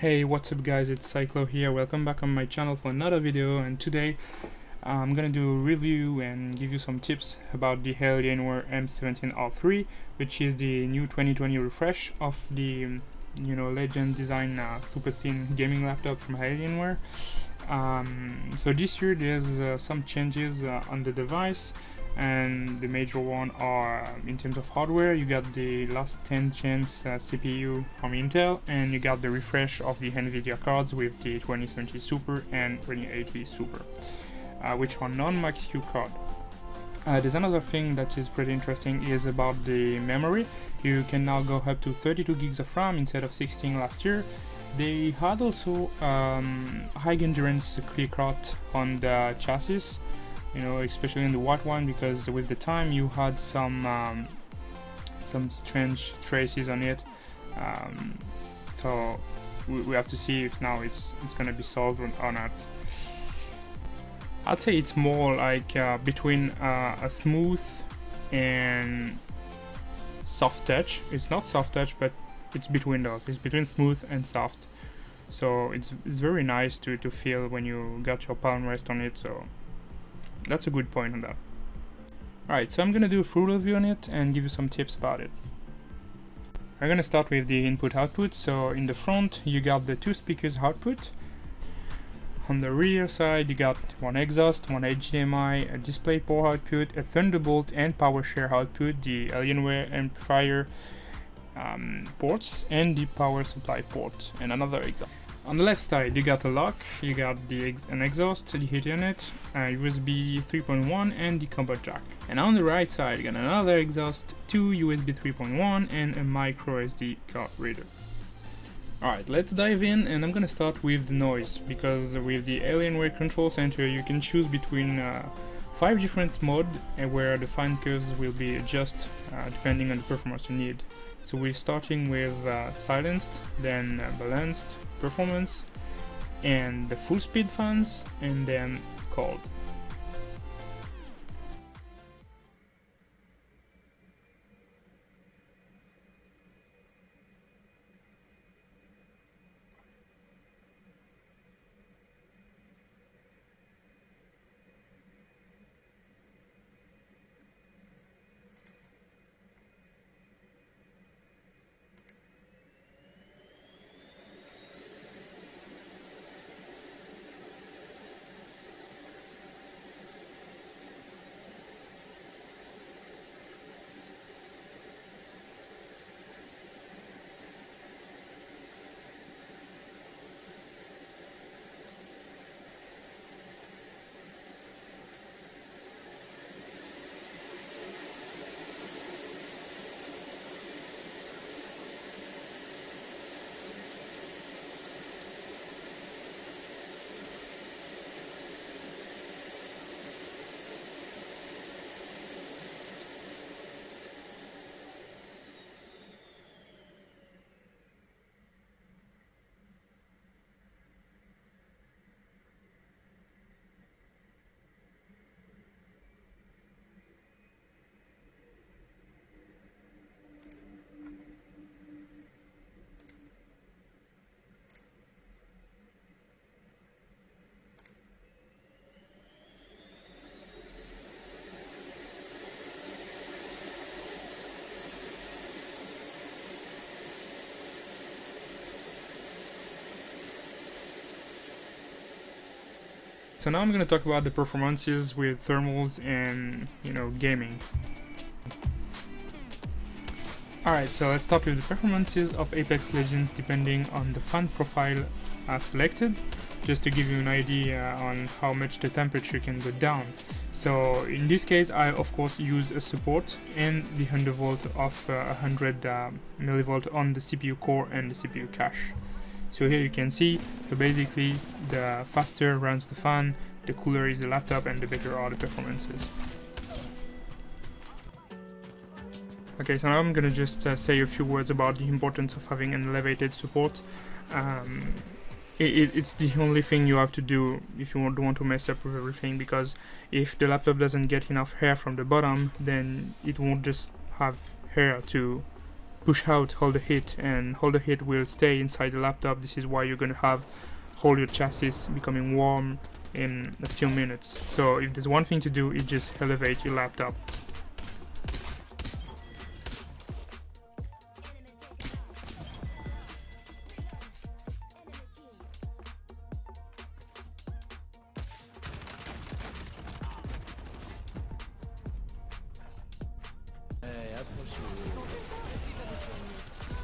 Hey, what's up guys, it's Cyclo here, welcome back on my channel for another video and today I'm gonna do a review and give you some tips about the Alienware M17R3 which is the new 2020 refresh of the you know legend design uh, super thin gaming laptop from Alienware. Um, so this year there's uh, some changes uh, on the device and the major one are um, in terms of hardware you got the last 10th gen uh, CPU from Intel and you got the refresh of the Nvidia cards with the 2070 Super and 2080 Super uh, which are non-max-Q card. Uh, there's another thing that is pretty interesting is about the memory. You can now go up to 32 gigs of RAM instead of 16 last year. They had also um, high endurance clear coat on the chassis you know especially in the white one because with the time you had some um, some strange traces on it. Um, so we, we, have to see if now it's it's gonna be solved or not. I'd say it's more like uh, between uh, a smooth and soft touch. It's not soft touch but it's between those. It's between smooth and soft. So it's, it's very nice to, to feel when you got your palm rest on it so that's a good point on that. Alright, so I'm gonna do a full review on it and give you some tips about it. I'm gonna start with the input output. So in the front you got the two speakers output. On the rear side you got one exhaust, one HDMI, a DisplayPort output, a Thunderbolt and PowerShare output, the Alienware amplifier um, ports and the power supply port and another exhaust. On the left side you got a lock, you got the ex an exhaust, the unit a USB 3.1 and the combo jack. And on the right side you got another exhaust, two USB 3.1 and a micro SD card reader. Alright, let's dive in and I'm gonna start with the noise because with the Alienware Control Center you can choose between uh, five different modes uh, where the fan curves will be adjusted uh, depending on the performance you need. So we're starting with uh, silenced, then uh, balanced, performance and the full speed fans and then cold. So now I'm going to talk about the performances with thermals and, you know, gaming. Alright, so let's start with the performances of Apex Legends depending on the fan profile uh, selected, just to give you an idea on how much the temperature can go down. So in this case I of course used a support and the 100 volt of uh, 100 uh, millivolt on the CPU core and the CPU cache. So here you can see, so basically the faster runs the fan, the cooler is the laptop and the better are the performances. Okay, so now I'm gonna just uh, say a few words about the importance of having an elevated support. Um, it, it's the only thing you have to do if you don't want to mess up with everything because if the laptop doesn't get enough hair from the bottom then it won't just have hair to push out hold the heat and hold the heat will stay inside the laptop. This is why you're gonna have all your chassis becoming warm in a few minutes. So if there's one thing to do is just elevate your laptop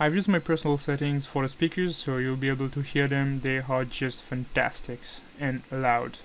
I've used my personal settings for the speakers so you'll be able to hear them. They are just fantastic and loud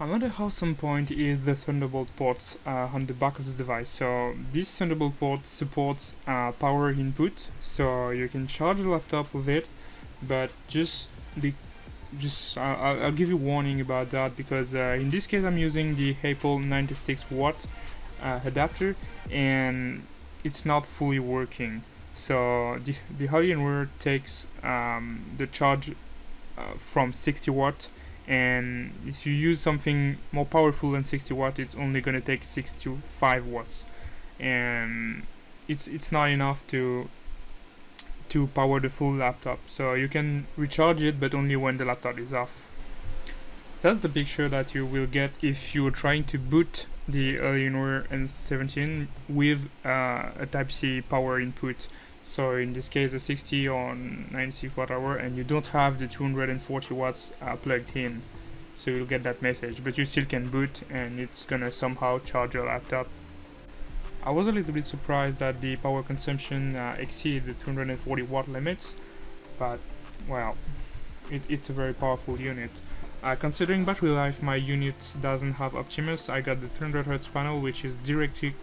Another awesome point is the Thunderbolt ports uh, on the back of the device. So this Thunderbolt port supports uh, power input, so you can charge the laptop with it, but just the just uh, I'll, give you warning about that because uh, in this case I'm using the Apple 96 watt uh, adapter and it's not fully working. So the the Alienware takes um, the charge uh, from 60 watt and if you use something more powerful than 60 watt it's only going to take 65 watts. And it's it's not enough to to power the full laptop. So you can recharge it but only when the laptop is off. That's the picture that you will get if you're trying to boot the Alienware M17 with uh, a Type-C power input so in this case a 60 or 96 watt hour and you don't have the 240 watts uh, plugged in. So you'll get that message but you still can boot and it's gonna somehow charge your laptop. I was a little bit surprised that the power consumption uh, exceeded the 240 watt limits but well it, it's a very powerful unit. Uh, considering battery life my unit doesn't have Optimus I got the 300 Hz panel which is directly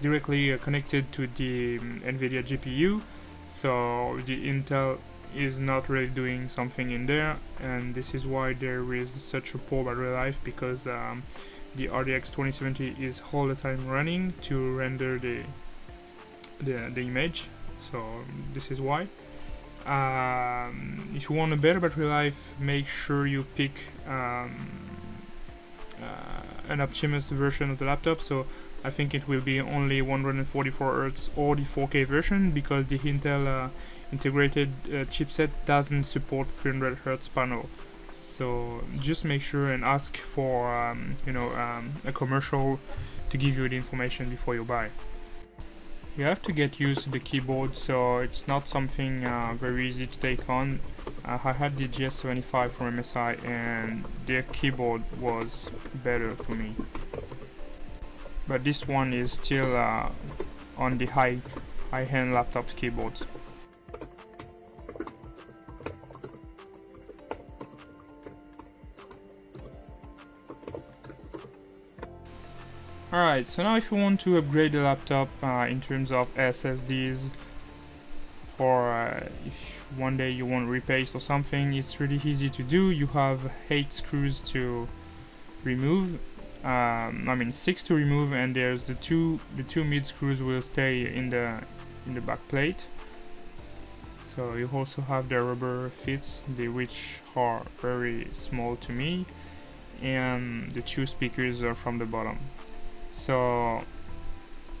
directly uh, connected to the um, NVIDIA GPU so the Intel is not really doing something in there and this is why there is such a poor battery life because um, the RTX 2070 is all the time running to render the the, the image. So this is why. Um, if you want a better battery life make sure you pick um, uh, an Optimus version of the laptop. So I think it will be only 144 Hz or the 4K version because the Intel uh, integrated uh, chipset doesn't support 300 Hz panel. So just make sure and ask for um, you know um, a commercial to give you the information before you buy. you have to get used to the keyboard so it's not something uh, very easy to take on uh, I had the GS75 from MSI and their keyboard was better for me but this one is still uh, on the high high-end laptops keyboards Alright, so now if you want to upgrade the laptop uh, in terms of SSDs or uh, if one day you want repaste or something, it's really easy to do. You have 8 screws to remove, um, I mean 6 to remove and there's the two the two mid screws will stay in the in the back plate. So you also have the rubber fits, the which are very small to me and the two speakers are from the bottom. So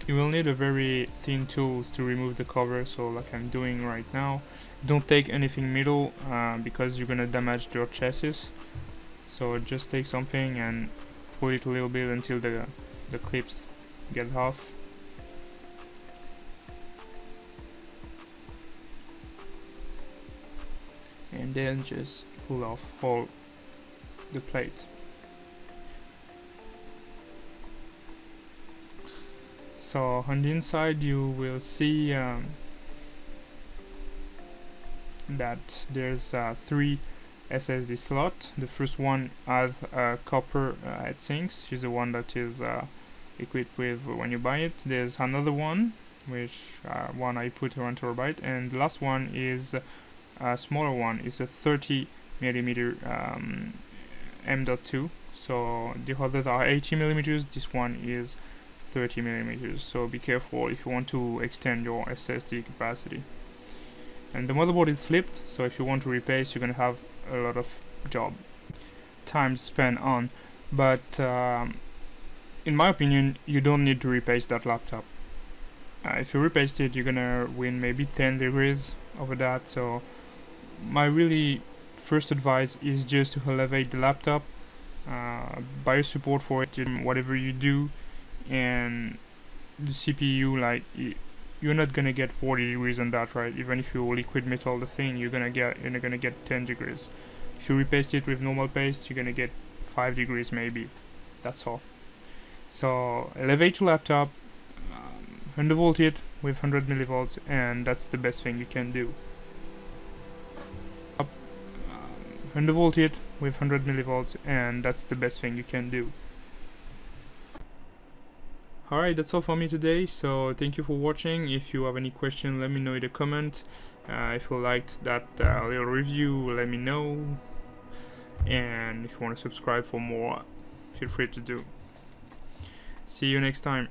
you will need a very thin tools to remove the cover so like I'm doing right now. Don't take anything middle uh, because you're gonna damage your chassis. So just take something and pull it a little bit until the, the clips get off. And then just pull off all the plate. So on the inside you will see um, that there's uh, three SSD slot. The first one has a copper uh, heatsinks which is the one that is uh, equipped with when you buy it. There's another one which uh, one I put one terabyte. And the last one is a smaller one. It's a 30 millimeter um, M.2 so the others are 80 millimeters. This one is 30 millimeters. So be careful if you want to extend your SSD capacity and the motherboard is flipped so if you want to replace you're gonna have a lot of job time spent on. But um, in my opinion you don't need to replace that laptop. Uh, if you replace it you're gonna win maybe 10 degrees over that. So my really first advice is just to elevate the laptop uh, buy support for it in whatever you do and the CPU like you're not gonna get 40 degrees on that right? Even if you liquid metal the thing you're gonna get you're gonna get 10 degrees. If you repaste it with normal paste you're gonna get 5 degrees maybe. That's all. So elevate your laptop um, undervolt it with 100 millivolts and that's the best thing you can do. Um, undervolt it with 100 millivolts and that's the best thing you can do Alright, that's all for me today, so thank you for watching. If you have any question, let me know in the comment. Uh, if you liked that uh, little review, let me know. And if you want to subscribe for more, feel free to do. See you next time.